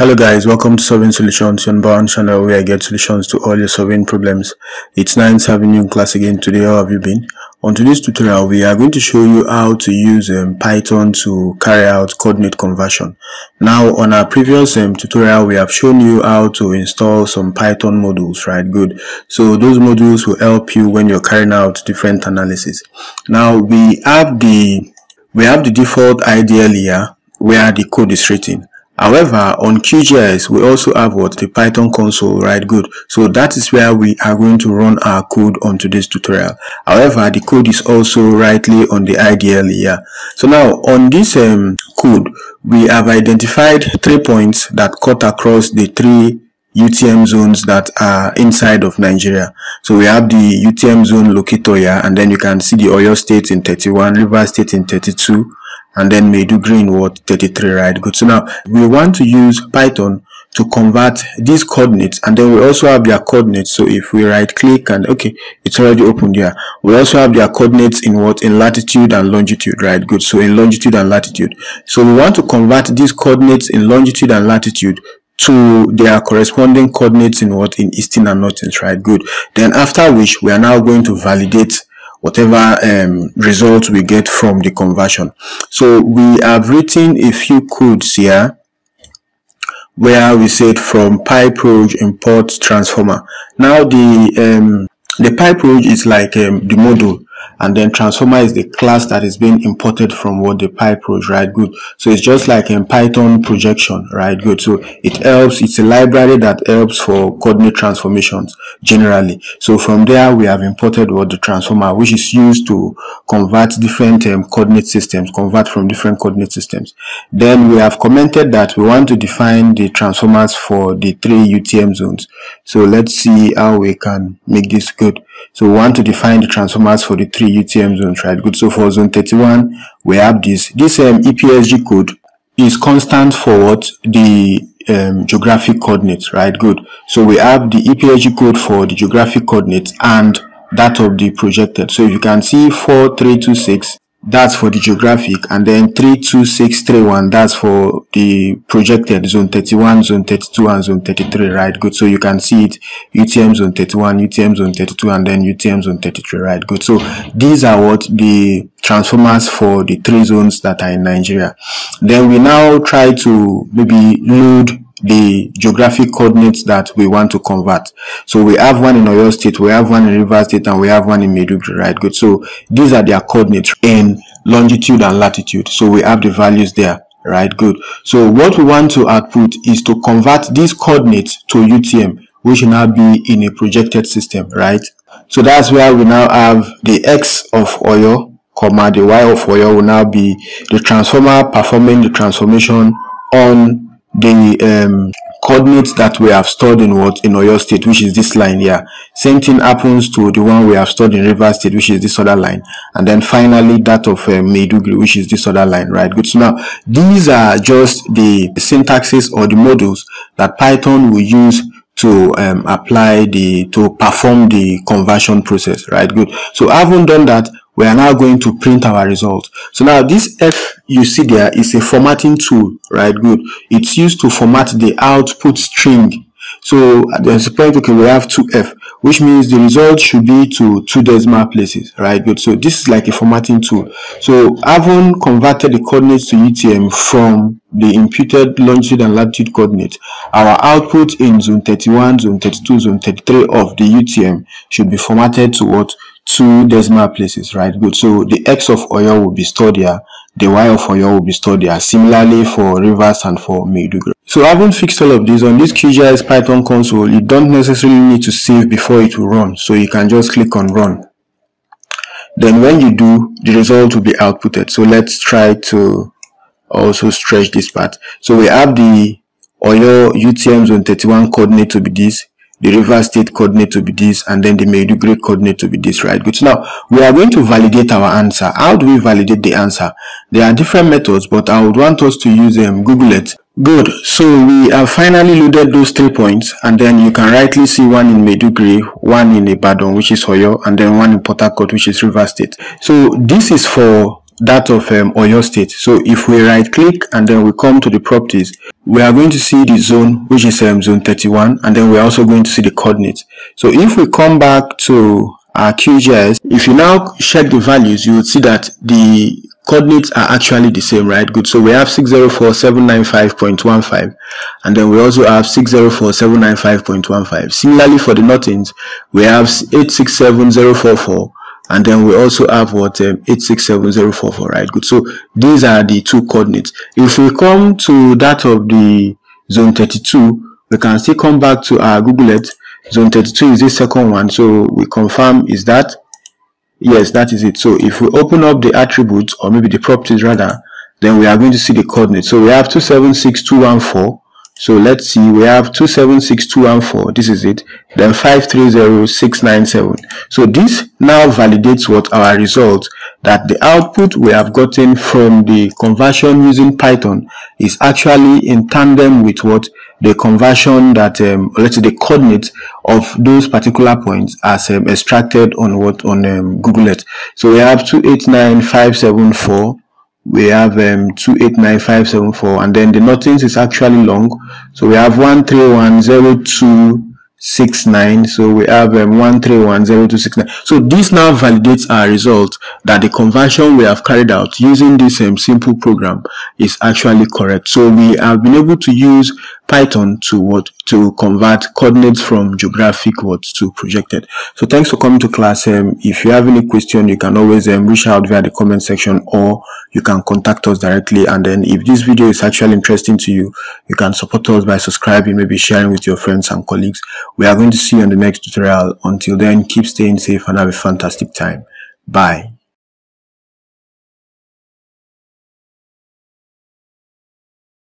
Hello guys, welcome to Surveying Solutions, number one channel where I get solutions to all your solving problems. It's nice having you in class again today. How have you been? On today's tutorial, we are going to show you how to use um, Python to carry out coordinate conversion. Now, on our previous um, tutorial, we have shown you how to install some Python modules, right? Good. So those modules will help you when you're carrying out different analysis. Now, we have the we have the default IDL here where the code is written However, on QGIS, we also have what the Python console, right? Good. So that is where we are going to run our code on today's tutorial. However, the code is also rightly on the IDL here. So now on this um, code, we have identified three points that cut across the three UTM zones that are inside of Nigeria. So we have the UTM zone locator here, and then you can see the Oyo state in 31, River state in 32, and then Maiduguri in what 33 right? Good. So now we want to use python to convert these coordinates and then we also have their coordinates. So if we right click and okay it's already opened here. We also have their coordinates in what? In latitude and longitude right? Good. So in longitude and latitude. So we want to convert these coordinates in longitude and latitude to their corresponding coordinates in what? In eastern and northern right? Good. Then after which we are now going to validate whatever um, we get from the conversion. So we have written a few codes here where we said from PyProj import transformer. Now the um, the PyProj is like um, the module and then transformer is the class that is being imported from what the PyProj, right? Good. So it's just like in Python projection, right? Good. So it helps. It's a library that helps for coordinate transformations generally. So from there, we have imported what the transformer, which is used to convert different um, coordinate systems, convert from different coordinate systems. Then we have commented that we want to define the transformers for the three UTM zones. So let's see how we can make this good. So we want to define the transformers for the three UTM zones, right? Good. So for zone 31, we have this. This um, EPSG code is constant for what the um, geographic coordinates, right? Good. So we have the EPSG code for the geographic coordinates and that of the projected. So if you can see 4326 that's for the geographic and then 32631 that's for the projected zone 31 zone 32 and zone 33 right? Good. So you can see it utm zone 31 utm zone 32 and then utm zone 33 right? Good. So these are what the transformers for the three zones that are in nigeria. Then we now try to maybe load the geographic coordinates that we want to convert. So we have one in Oyo State, we have one in River State, and we have one in Maiduguri, right? Good. So these are their coordinates in longitude and latitude. So we have the values there, right? Good. So what we want to output is to convert these coordinates to UTM, which will now be in a projected system, right? So that's where we now have the X of Oyo, comma, the Y of Oyo will now be the transformer performing the transformation on the um, coordinates that we have stored in what in Oyo State, which is this line here. Same thing happens to the one we have stored in River State, which is this other line, and then finally that of uh, Maiduguri, which is this other line, right? Good. So now these are just the syntaxes or the models that Python will use to um, apply the to perform the conversion process right good so having done that we are now going to print our result. So now this F you see there is a formatting tool, right? Good. It's used to format the output string. So uh, there's a point, okay, we have 2F, which means the result should be to two decimal places, right? Good. So this is like a formatting tool. So having converted the coordinates to UTM from the imputed longitude and latitude coordinates, our output in zone 31, zone 32, zone 33 of the UTM should be formatted to what? Two decimal places, right? Good. So the X of Oyo will be stored here. The Y of Oyo will be stored here. Similarly for Rivers and for Maiduguri. So having fixed all of these on this QGIS Python console, you don't necessarily need to save before it will run. So you can just click on run. Then when you do, the result will be outputted. So let's try to also stretch this part. So we have the Oyo UTM zone 31 coordinate to be this the river state coordinate to be this and then the Maiduguri coordinate to be this right? Good. Now we are going to validate our answer. How do we validate the answer? There are different methods but i would want us to use um, Google Earth. Good. So we have finally loaded those three points and then you can rightly see one in Maiduguri one in Ibadan which is Oyo and then one in Port which is River State. So this is for that of um, Oyo State. So if we right click and then we come to the properties, we are going to see the zone, which is um, zone 31, and then we're also going to see the coordinates. So if we come back to our QGIS, if you now check the values, you will see that the coordinates are actually the same, right? Good. So we have 604,795.15 and then we also have 604,795.15. Similarly for the northings, we have 867044 and then we also have what um, 867044 right? Good. So these are the two coordinates. If we come to that of the zone 32 we can still come back to our google earth. Zone 32 is the second one. So we confirm is that yes that is it. So if we open up the attributes or maybe the properties rather then we are going to see the coordinates. So we have 276214 so let's see, we have 276214, this is it, then 530697. So this now validates what our result that the output we have gotten from the conversion using Python is actually in tandem with what the conversion that, um, let's say the coordinates of those particular points as um, extracted on what on um, Google Earth. So we have 289574 we have um 289574 and then the northings is actually long. So we have 1310269 so we have um, 1310269 so this now validates our result that the conversion we have carried out using this um, simple program is actually correct so we have been able to use Python to what to convert coordinates from geographic what to projected. So thanks for coming to class. Um, if you have any question, you can always um, reach out via the comment section or you can contact us directly. And then if this video is actually interesting to you, you can support us by subscribing, maybe sharing with your friends and colleagues. We are going to see you on the next tutorial. Until then, keep staying safe and have a fantastic time. Bye.